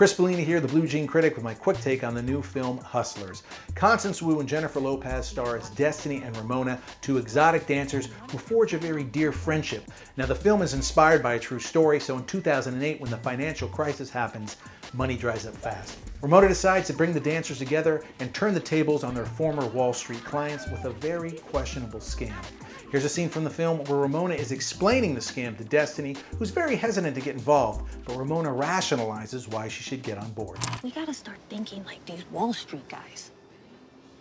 Chris Bellini here, the Blue Jean Critic, with my quick take on the new film Hustlers. Constance Wu and Jennifer Lopez star as Destiny and Ramona, two exotic dancers who forge a very dear friendship. Now, the film is inspired by a true story, so in 2008, when the financial crisis happens, money dries up fast. Ramona decides to bring the dancers together and turn the tables on their former Wall Street clients with a very questionable scam. Here's a scene from the film where Ramona is explaining the scam to Destiny, who's very hesitant to get involved, but Ramona rationalizes why she should get on board. We gotta start thinking like these Wall Street guys.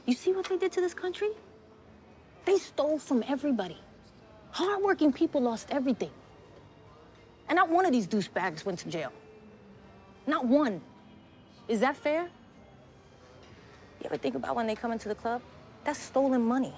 You see what they did to this country? They stole from everybody. Hardworking people lost everything. And not one of these douchebags went to jail. Not one. Is that fair? You ever think about when they come into the club? That's stolen money.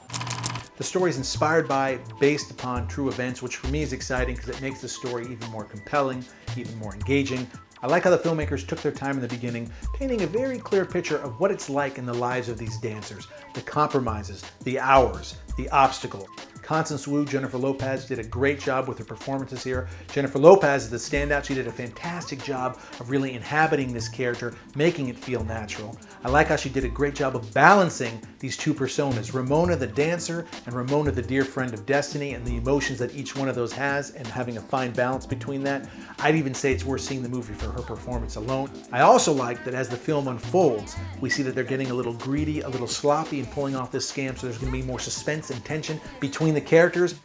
The story is inspired by, based upon true events, which for me is exciting because it makes the story even more compelling, even more engaging. I like how the filmmakers took their time in the beginning, painting a very clear picture of what it's like in the lives of these dancers, the compromises, the hours, the obstacles. Constance Wu, Jennifer Lopez did a great job with her performances here. Jennifer Lopez is the standout. She did a fantastic job of really inhabiting this character, making it feel natural. I like how she did a great job of balancing these two personas, Ramona the dancer and Ramona the dear friend of Destiny and the emotions that each one of those has and having a fine balance between that. I'd even say it's worth seeing the movie for her performance alone. I also like that as the film unfolds, we see that they're getting a little greedy, a little sloppy and pulling off this scam, so there's gonna be more suspense and tension between the the characters.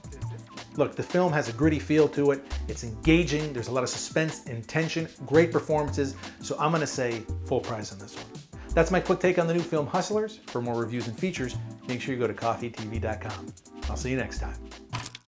Look, the film has a gritty feel to it. It's engaging. There's a lot of suspense and tension. Great performances. So I'm going to say full price on this one. That's my quick take on the new film Hustlers. For more reviews and features, make sure you go to coffeetv.com. I'll see you next time.